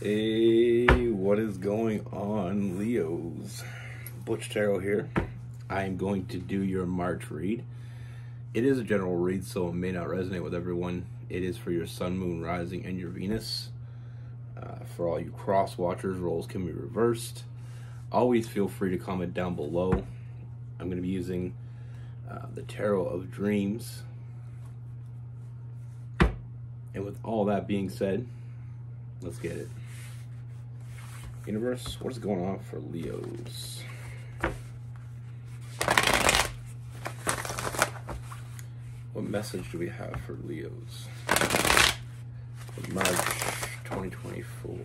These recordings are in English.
Hey, what is going on, Leos? Butch Tarot here. I am going to do your March read. It is a general read, so it may not resonate with everyone. It is for your Sun, Moon, Rising, and your Venus. Uh, for all you cross watchers, roles can be reversed. Always feel free to comment down below. I'm going to be using uh, the Tarot of Dreams. And with all that being said, let's get it. Universe, what is going on for Leos? What message do we have for Leos? March 2024.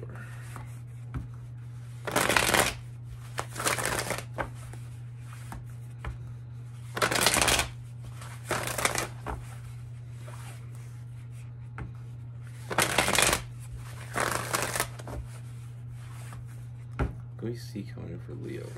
Let me see coming in for Leos.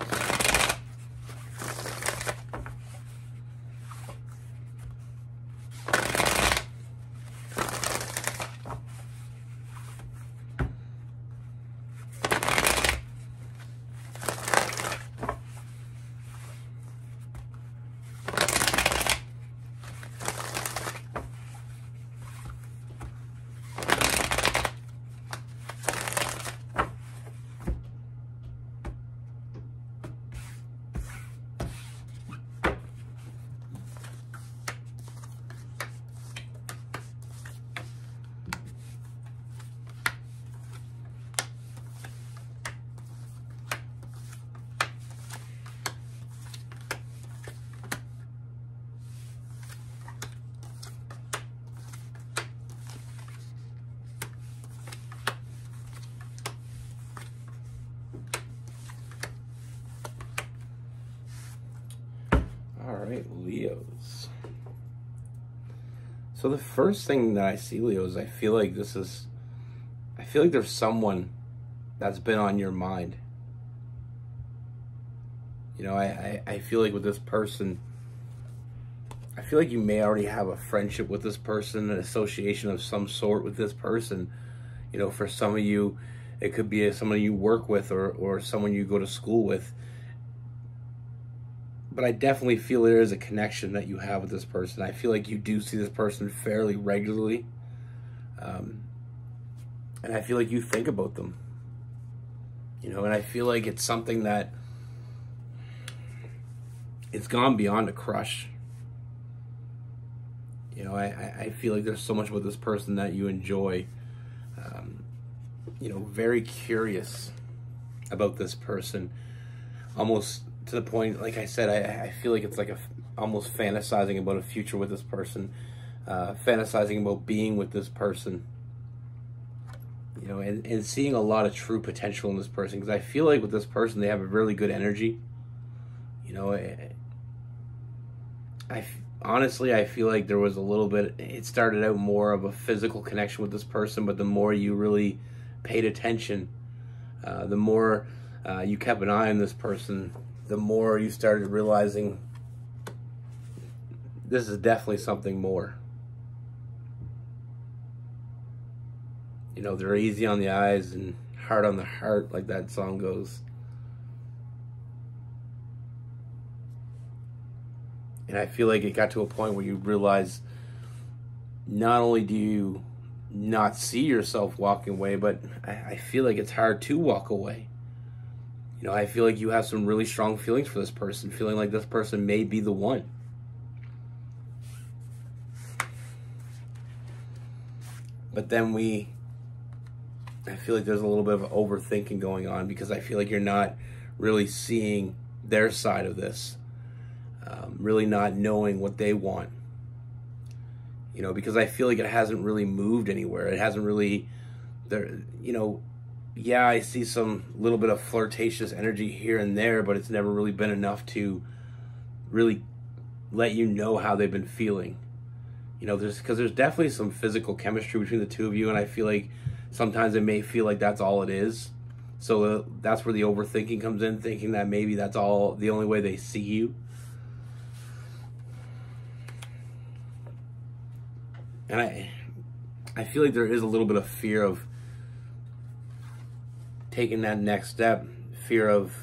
All right, Leos. So the first thing that I see, Leo, is I feel like this is, I feel like there's someone that's been on your mind. You know, I, I, I feel like with this person, I feel like you may already have a friendship with this person, an association of some sort with this person. You know, for some of you, it could be someone you work with or, or someone you go to school with but I definitely feel there is a connection that you have with this person. I feel like you do see this person fairly regularly. Um, and I feel like you think about them. You know, and I feel like it's something that it's gone beyond a crush. You know, I, I feel like there's so much about this person that you enjoy. Um, you know, very curious about this person. Almost to the point, like I said, I, I feel like it's like a almost fantasizing about a future with this person, uh, fantasizing about being with this person, you know, and, and seeing a lot of true potential in this person. Because I feel like with this person, they have a really good energy. You know, I, I honestly, I feel like there was a little bit, it started out more of a physical connection with this person, but the more you really paid attention, uh, the more uh, you kept an eye on this person, the more you started realizing this is definitely something more. You know, they're easy on the eyes and hard on the heart, like that song goes. And I feel like it got to a point where you realize not only do you not see yourself walking away, but I, I feel like it's hard to walk away you know, I feel like you have some really strong feelings for this person, feeling like this person may be the one. But then we, I feel like there's a little bit of overthinking going on because I feel like you're not really seeing their side of this, um, really not knowing what they want. You know, because I feel like it hasn't really moved anywhere. It hasn't really, there, you know, yeah, I see some little bit of flirtatious energy here and there, but it's never really been enough to really let you know how they've been feeling. You know, there's because there's definitely some physical chemistry between the two of you, and I feel like sometimes it may feel like that's all it is. So uh, that's where the overthinking comes in, thinking that maybe that's all the only way they see you. And I, I feel like there is a little bit of fear of taking that next step, fear of,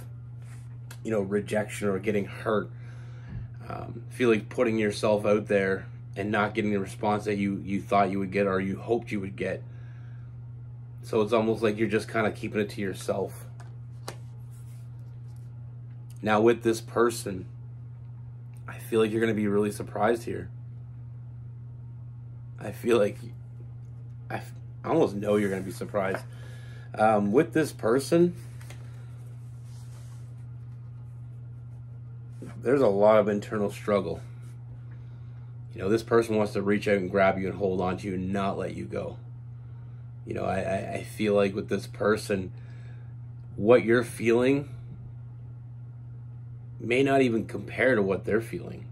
you know, rejection or getting hurt. Um, feel like putting yourself out there and not getting the response that you you thought you would get or you hoped you would get. So it's almost like you're just kind of keeping it to yourself. Now with this person, I feel like you're going to be really surprised here. I feel like I almost know you're going to be surprised. Um, with this person, there's a lot of internal struggle. You know, this person wants to reach out and grab you and hold on to you and not let you go. You know, I, I feel like with this person, what you're feeling may not even compare to what they're feeling.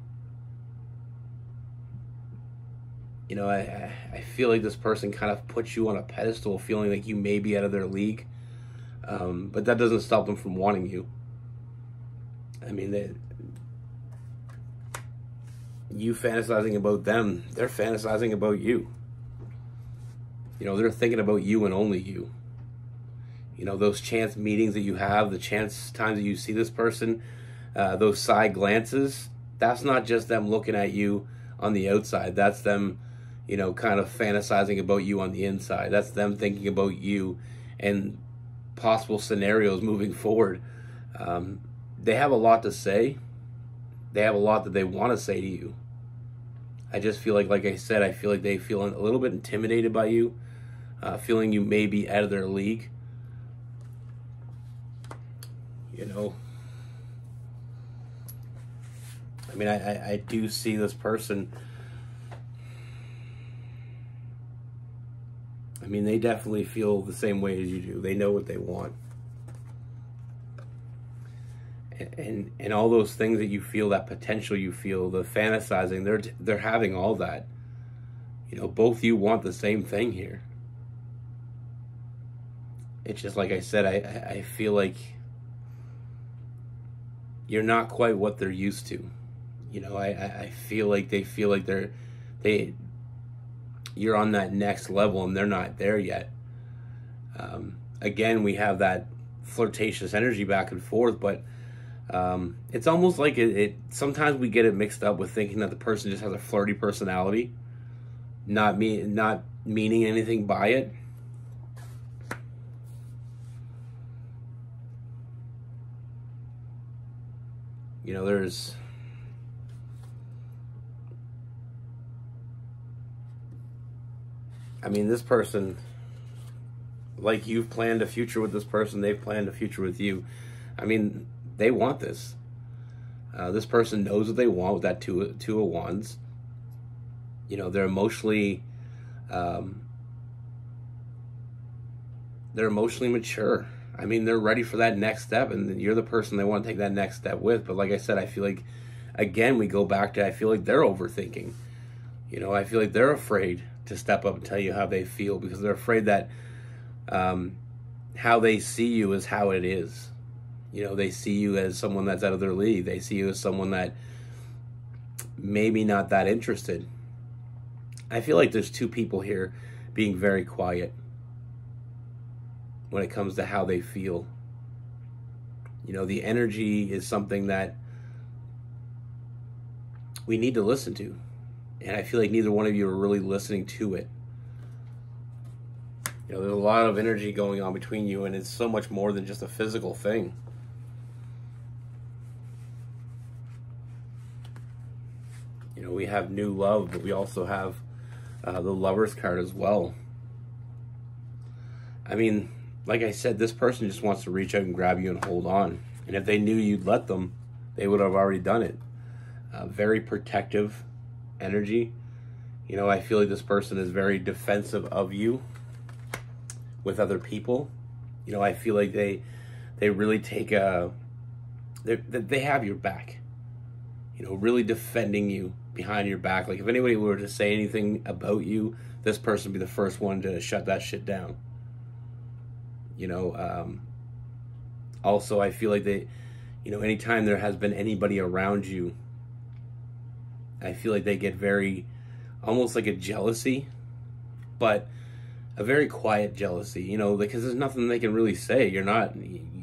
You know, I, I feel like this person kind of puts you on a pedestal, feeling like you may be out of their league. Um, but that doesn't stop them from wanting you. I mean, they, you fantasizing about them, they're fantasizing about you. You know, they're thinking about you and only you. You know, those chance meetings that you have, the chance times that you see this person, uh, those side glances, that's not just them looking at you on the outside. That's them, you know, kind of fantasizing about you on the inside. That's them thinking about you and possible scenarios moving forward. Um, they have a lot to say. They have a lot that they want to say to you. I just feel like, like I said, I feel like they feel a little bit intimidated by you, uh, feeling you may be out of their league. You know, I mean, I, I, I do see this person. Mean, they definitely feel the same way as you do. They know what they want. And, and and all those things that you feel, that potential you feel, the fantasizing, they're they're having all that. You know, both you want the same thing here. It's just like I said, I I feel like you're not quite what they're used to. You know, I, I feel like they feel like they're they you're on that next level and they're not there yet. Um, again, we have that flirtatious energy back and forth, but um, it's almost like it, it, Sometimes we get it mixed up with thinking that the person just has a flirty personality, not me, not meaning anything by it. You know, there's I mean, this person, like you've planned a future with this person, they've planned a future with you. I mean, they want this. Uh, this person knows what they want with that two two of wands. You know, they're emotionally, um, they're emotionally mature. I mean, they're ready for that next step, and you're the person they want to take that next step with. But like I said, I feel like, again, we go back to I feel like they're overthinking. You know, I feel like they're afraid to step up and tell you how they feel because they're afraid that um, how they see you is how it is. You know, they see you as someone that's out of their league. They see you as someone that maybe not that interested. I feel like there's two people here being very quiet when it comes to how they feel. You know, the energy is something that we need to listen to and I feel like neither one of you are really listening to it. You know, there's a lot of energy going on between you, and it's so much more than just a physical thing. You know, we have new love, but we also have uh, the lover's card as well. I mean, like I said, this person just wants to reach out and grab you and hold on. And if they knew you'd let them, they would have already done it. Uh, very protective, energy. You know, I feel like this person is very defensive of you with other people. You know, I feel like they they really take a they they have your back. You know, really defending you behind your back. Like if anybody were to say anything about you, this person would be the first one to shut that shit down. You know, um, also I feel like they, you know, anytime there has been anybody around you I feel like they get very, almost like a jealousy, but a very quiet jealousy, you know, because there's nothing they can really say. You're not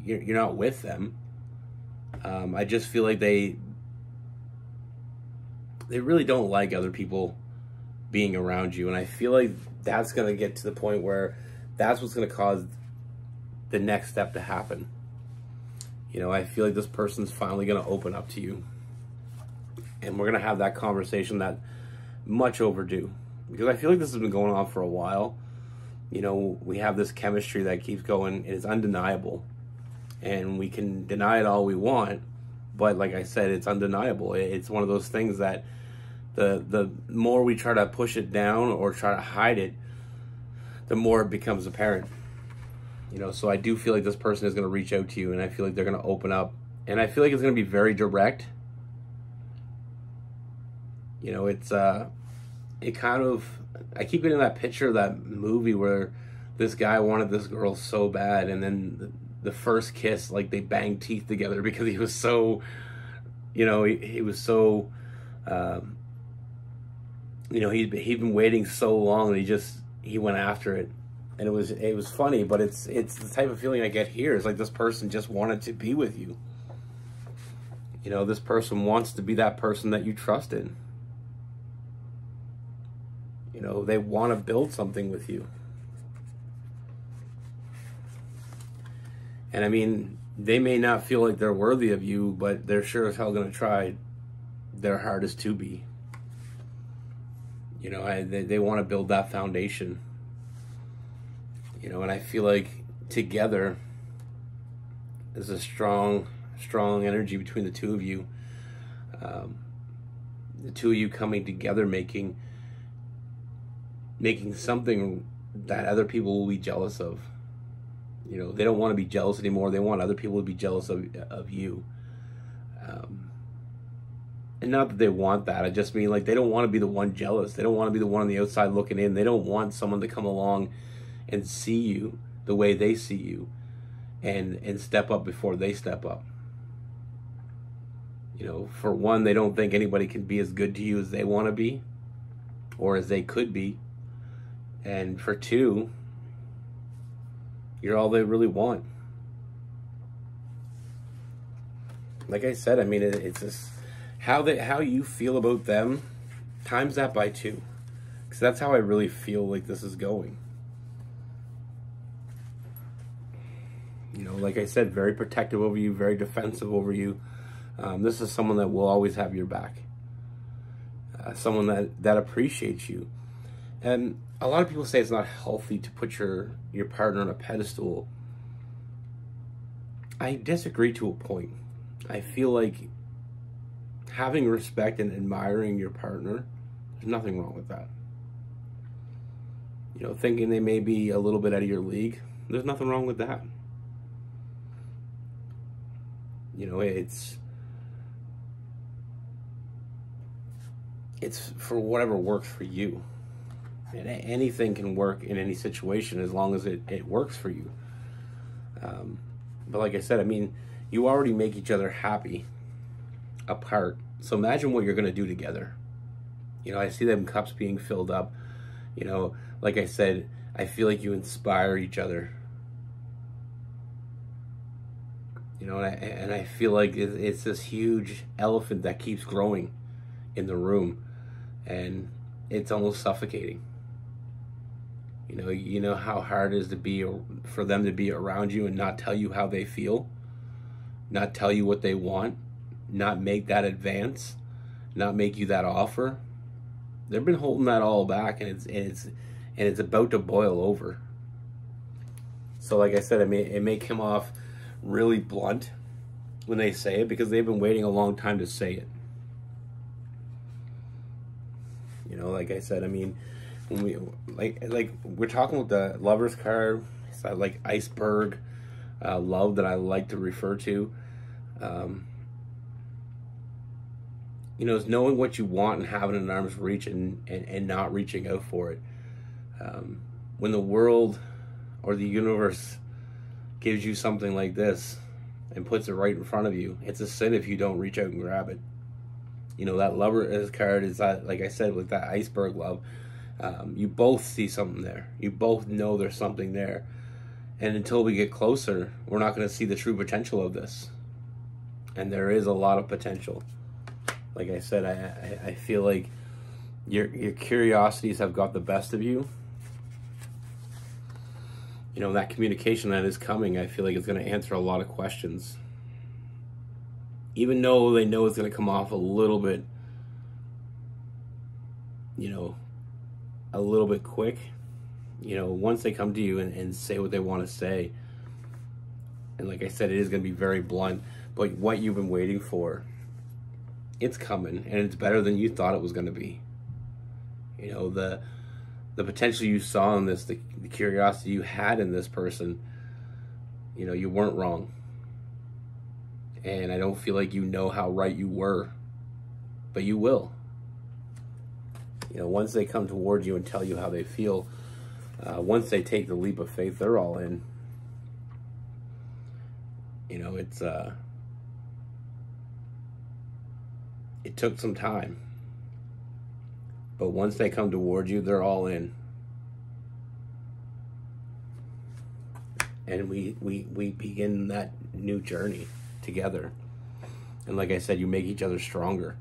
you're, you're not with them. Um, I just feel like they they really don't like other people being around you, and I feel like that's gonna get to the point where that's what's gonna cause the next step to happen. You know, I feel like this person's finally gonna open up to you, and we're gonna have that conversation that much overdue. Because I feel like this has been going on for a while. You know, we have this chemistry that keeps going, it's undeniable. And we can deny it all we want but like i said it's undeniable. It's one of those things that the the more we try to push it down or try to hide it the more it becomes apparent. You know so i do feel like this person is going to reach out to you and i feel like they're going to open up. And i feel like it's going to be very direct you know it's uh it kind of i keep getting that picture of that movie where this guy wanted this girl so bad and then the first kiss, like they banged teeth together because he was so, you know, he, he was so, um, you know, he'd he'd been waiting so long and he just he went after it, and it was it was funny, but it's it's the type of feeling I get here. It's like this person just wanted to be with you. You know, this person wants to be that person that you trust in. You know, they want to build something with you. And I mean, they may not feel like they're worthy of you, but they're sure as hell going to try their hardest to be. You know, I, they, they want to build that foundation. You know, and I feel like together there's a strong, strong energy between the two of you. Um, the two of you coming together, making making something that other people will be jealous of. You know, they don't want to be jealous anymore. They want other people to be jealous of of you. Um, and not that they want that. I just mean like they don't want to be the one jealous. They don't want to be the one on the outside looking in. They don't want someone to come along and see you the way they see you, and and step up before they step up. You know, for one, they don't think anybody can be as good to you as they want to be, or as they could be. And for two, you're all they really want. Like I said, I mean, it, it's just how they how you feel about them times that by two, because that's how I really feel like this is going. You know, like I said, very protective over you, very defensive over you. Um, this is someone that will always have your back. Uh, someone that that appreciates you, and a lot of people say it's not healthy to put your your partner on a pedestal. I disagree to a point. I feel like having respect and admiring your partner, there's nothing wrong with that. You know, thinking they may be a little bit out of your league, there's nothing wrong with that. You know, it's it's for whatever works for you anything can work in any situation as long as it, it works for you. Um, but like I said, I mean, you already make each other happy apart. So imagine what you're going to do together. You know, I see them cups being filled up. You know, like I said, I feel like you inspire each other. You know, and I, and I feel like it's this huge elephant that keeps growing in the room. And it's almost suffocating. You know, you know how hard it is to be for them to be around you and not tell you how they feel, not tell you what they want, not make that advance, not make you that offer. They've been holding that all back, and it's and it's and it's about to boil over. So, like I said, it may it may come off really blunt when they say it because they've been waiting a long time to say it. You know, like I said, I mean when we like like we're talking with the lovers card it's like iceberg uh, love that i like to refer to. Um, you know is knowing what you want and having an arm's reach and, and, and not reaching out for it. Um, when the world or the universe gives you something like this and puts it right in front of you it's a sin if you don't reach out and grab it. You know that lover card is that like i said with that iceberg love Um, you both see something there. You both know there's something there. And until we get closer, we're not going to see the true potential of this. And there is a lot of potential. Like I said, I, I, I feel like your your curiosities have got the best of you. You know, that communication that is coming, I feel like it's going to answer a lot of questions. Even though they know it's going to come off a little bit, you know, a little bit quick, you know, once they come to you and, and say what they want to say, and like I said, it is going to be very blunt, but what you've been waiting for, it's coming, and it's better than you thought it was going to be. You know, the the potential you saw in this, the, the curiosity you had in this person, you know, you weren't wrong. And I don't feel like you know how right you were, but you will. You know, once they come towards you and tell you how they feel, uh, once they take the leap of faith, they're all in. You know, it's, uh, it took some time. But once they come towards you, they're all in. And we, we, we begin that new journey together. And like I said, you make each other stronger.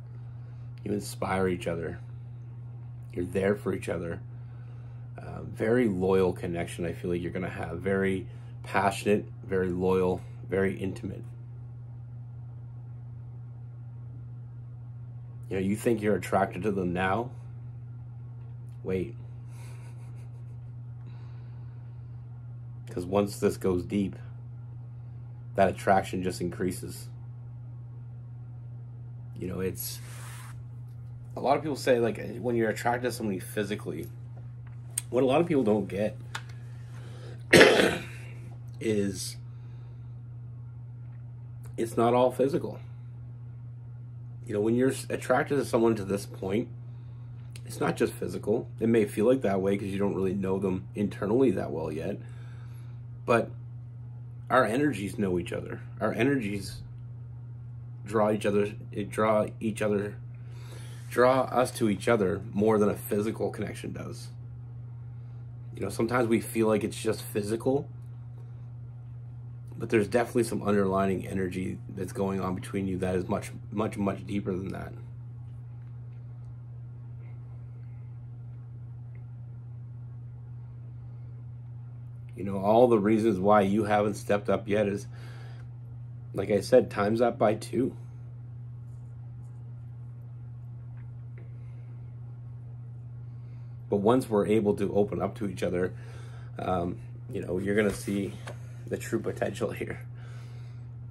You inspire each other. You're there for each other. Uh, very loyal connection, I feel like you're going to have. Very passionate, very loyal, very intimate. You know, you think you're attracted to them now, wait. Because once this goes deep, that attraction just increases. You know, it's a lot of people say like when you're attracted to somebody physically, what a lot of people don't get is it's not all physical. You know, when you're attracted to someone to this point, it's not just physical. It may feel like that way because you don't really know them internally that well yet. But our energies know each other. Our energies draw each other eh, draw each other draw us to each other more than a physical connection does. You know, sometimes we feel like it's just physical, but there's definitely some underlining energy that's going on between you that is much much much deeper than that. You know, all the reasons why you haven't stepped up yet is, like I said, times that by two. Once we're able to open up to each other, um, you know, you're going to see the true potential here.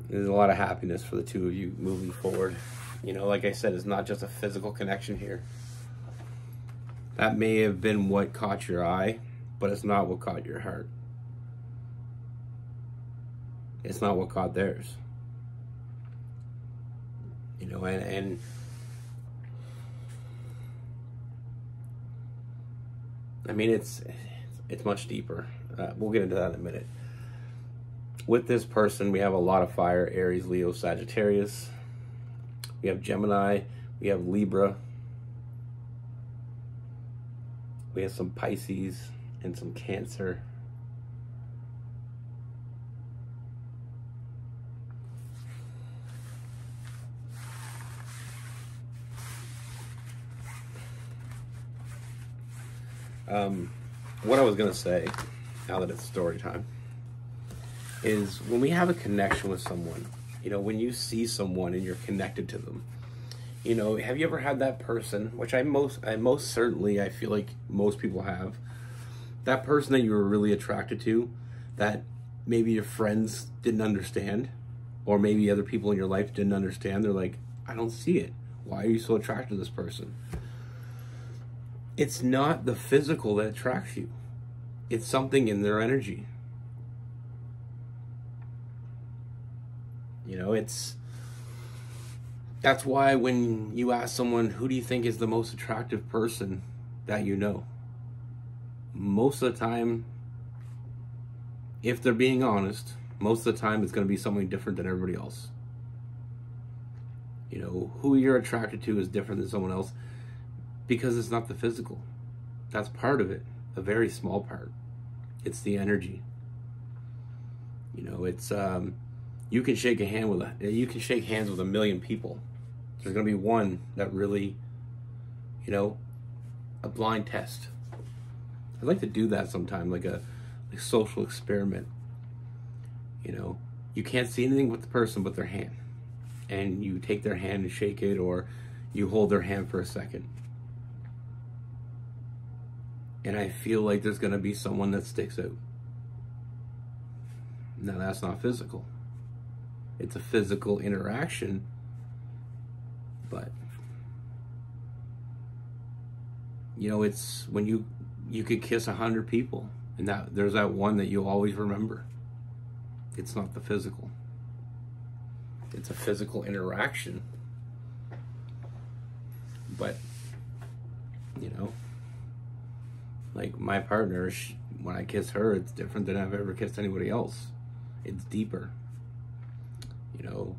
There's a lot of happiness for the two of you moving forward. You know, like I said, it's not just a physical connection here. That may have been what caught your eye, but it's not what caught your heart. It's not what caught theirs. You know, and, and I mean, it's it's much deeper. Uh, we'll get into that in a minute. With this person, we have a lot of fire: Aries, Leo, Sagittarius. We have Gemini. We have Libra. We have some Pisces and some Cancer. Um, what I was going to say, now that it's story time, is when we have a connection with someone, you know, when you see someone and you're connected to them, you know, have you ever had that person, which I most, I most certainly, I feel like most people have, that person that you were really attracted to, that maybe your friends didn't understand, or maybe other people in your life didn't understand. They're like, I don't see it. Why are you so attracted to this person? It's not the physical that attracts you. It's something in their energy. You know, it's that's why when you ask someone, who do you think is the most attractive person that you know? Most of the time, if they're being honest, most of the time it's going to be something different than everybody else. You know, who you're attracted to is different than someone else because it's not the physical. That's part of it, a very small part. It's the energy. You know, it's um, you can shake a hand with a you can shake hands with a million people. There's to be one that really, you know, a blind test. I'd like to do that sometime, like a like social experiment. You know, you can't see anything with the person but their hand, and you take their hand and shake it, or you hold their hand for a second. And I feel like there's going to be someone that sticks out. Now, that's not physical, it's a physical interaction, but you know, it's when you you could kiss a hundred people, and that there's that one that you'll always remember. It's not the physical. It's a physical interaction. But you know, like my partner, she, when I kiss her, it's different than I've ever kissed anybody else. It's deeper. You know,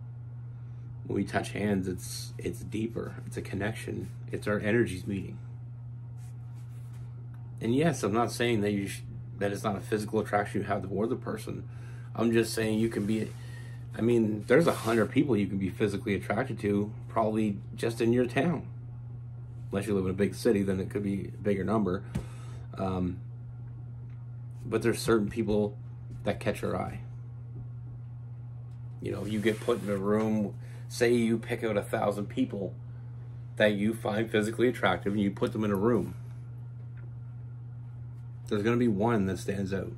when we touch hands, it's it's deeper. It's a connection. It's our energies meeting. And yes, I'm not saying that you sh- that it's not a physical attraction you have toward the person. I'm just saying you can be. I mean, there's a hundred people you can be physically attracted to, probably just in your town. Unless you live in a big city, then it could be a bigger number. Um, but there's certain people that catch your eye. You know, you get put in a room. Say you pick out a thousand people that you find physically attractive, and you put them in a room. There's going to be one that stands out.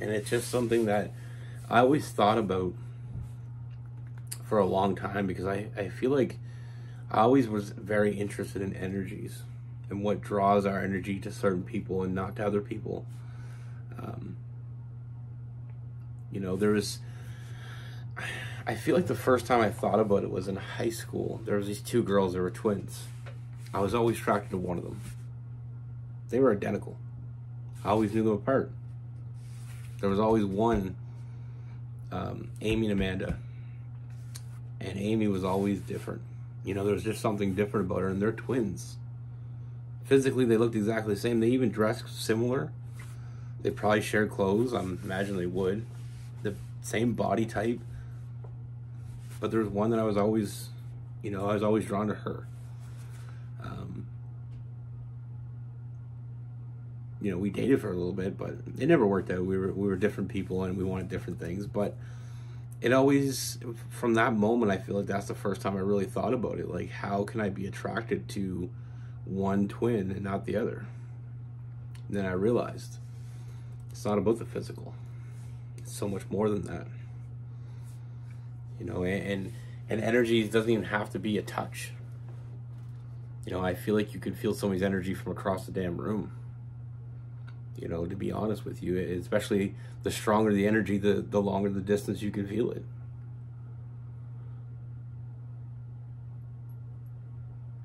And it's just something that I always thought about for a long time because I, I feel like I always was very interested in energies and what draws our energy to certain people and not to other people. Um, you know, there was. I feel like the first time I thought about it was in high school. There was these two girls that were twins. I was always attracted to one of them. They were identical. I always knew them apart. There was always one, um, Amy and Amanda. And Amy was always different. You know, there's just something different about her, and they're twins. Physically, they looked exactly the same. They even dressed similar. They probably shared clothes. I imagine they would. The same body type. But there's one that I was always, you know, I was always drawn to her. Um, you know, we dated for a little bit, but it never worked out. We were we were different people, and we wanted different things. But it always, from that moment, I feel like that's the first time I really thought about it. Like, how can I be attracted to one twin and not the other? And then I realized it's not about the physical. It's so much more than that. You know, and and energy doesn't even have to be a touch. You know, I feel like you can feel somebody's energy from across the damn room. You know, to be honest with you, especially the stronger the energy, the, the longer the distance you can feel it.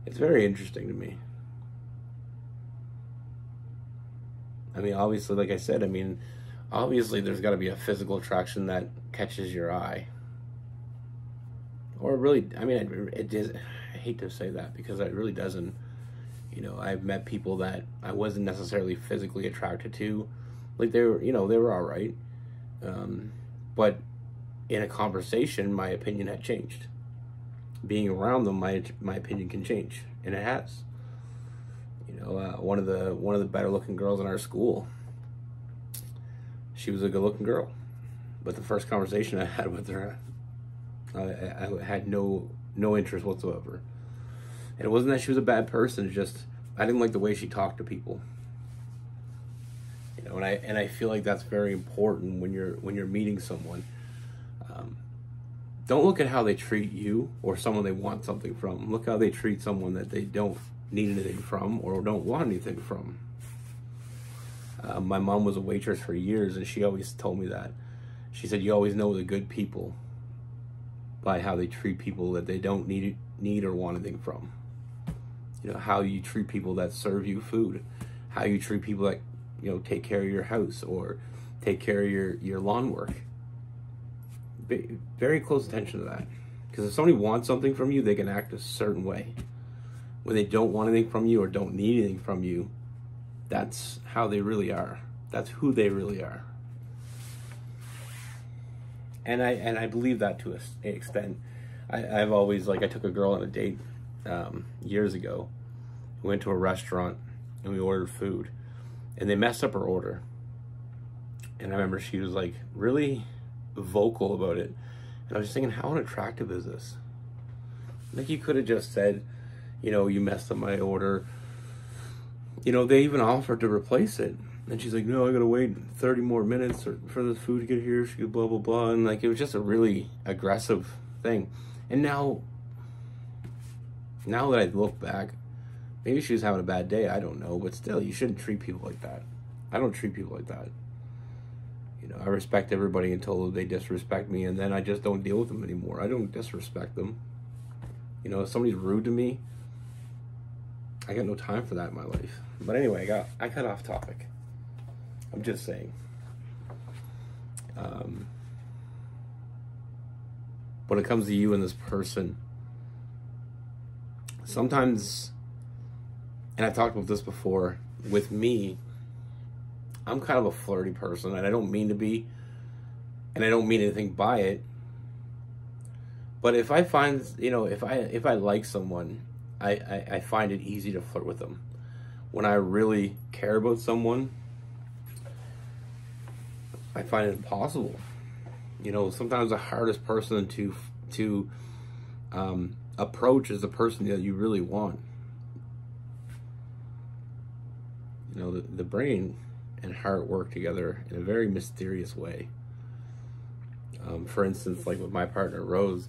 It's very interesting to me. I mean, obviously, like I said, I mean, obviously there's got to be a physical attraction that catches your eye. Or really, I mean, it, it, I hate to say that because it really doesn't. You know, I've met people that I wasn't necessarily physically attracted to. Like they were, you know, they were all right. Um, but in a conversation, my opinion had changed. Being around them, my my opinion can change, and it has. You know, uh, one of the one of the better looking girls in our school. She was a good looking girl, but the first conversation I had with her, I, I had no no interest whatsoever. And it wasn't that she was a bad person, just I didn't like the way she talked to people. You know, and I and I feel like that's very important when you're when you're meeting someone. Um, don't look at how they treat you or someone they want something from. Look how they treat someone that they don't need anything from or don't want anything from. Uh, my mom was a waitress for years, and she always told me that. She said, "You always know the good people by how they treat people that they don't need need or want anything from." You know how you treat people that serve you food how you treat people that you know take care of your house or take care of your your lawn work very close attention to that because if somebody wants something from you they can act a certain way when they don't want anything from you or don't need anything from you, that's how they really are. That's who they really are. And I and I believe that to an extent. I, I've always like I took a girl on a date um, years ago. We went to a restaurant and we ordered food, and they messed up her order. And I remember she was like really vocal about it, and I was thinking, how unattractive is this? Like you could have just said, you know, you messed up my order. You know, they even offered to replace it. And she's like, no, I gotta wait 30 more minutes for the food to get here. She blah, blah, blah. And like, it was just a really aggressive thing. And now, now that I look back, maybe she was having a bad day. I don't know. But still, you shouldn't treat people like that. I don't treat people like that. You know, I respect everybody until they disrespect me. And then I just don't deal with them anymore. I don't disrespect them. You know, if somebody's rude to me, I got no time for that in my life. But anyway, I got I got off topic. I'm just saying. Um, when it comes to you and this person, sometimes, and I've talked about this before, with me, I'm kind of a flirty person, and I don't mean to be, and I don't mean anything by it. But if I find, you know, if I if I like someone, I, I, I find it easy to flirt with them. When I really care about someone, I find it impossible. You know, sometimes the hardest person to to um, approach is the person that you really want. You know, the, the brain and heart work together in a very mysterious way. Um, for instance, like with my partner Rose,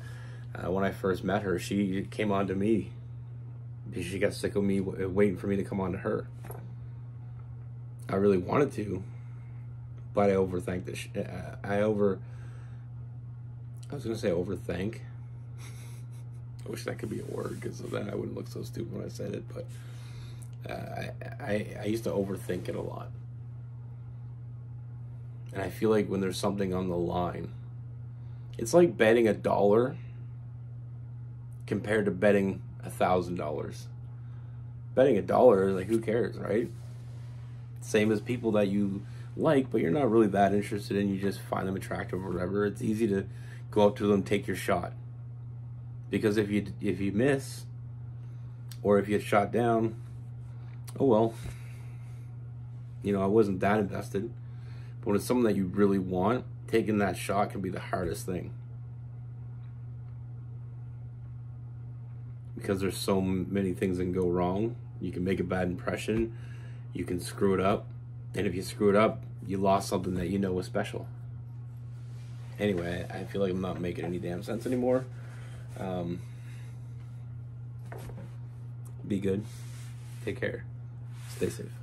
uh, when I first met her, she came on to me because she got sick of me waiting for me to come on to her. I really wanted to, but I overthink this. Uh, I over. I was gonna say overthink. I wish that could be a word because then I wouldn't look so stupid when I said it. But uh, I, I I used to overthink it a lot, and I feel like when there's something on the line, it's like betting a dollar compared to betting a thousand dollars. Betting a dollar, like who cares, right? Same as people that you like, but you're not really that interested in. You just find them attractive or whatever. It's easy to go up to them, take your shot. Because if you if you miss, or if you get shot down, oh well. You know, I wasn't that invested. But when it's something that you really want, taking that shot can be the hardest thing. because there's so many things that can go wrong. You can make a bad impression, you can screw it up, and if you screw it up, you lost something that you know was special. Anyway, I feel like I'm not making any damn sense anymore. Um, be good. Take care. Stay safe.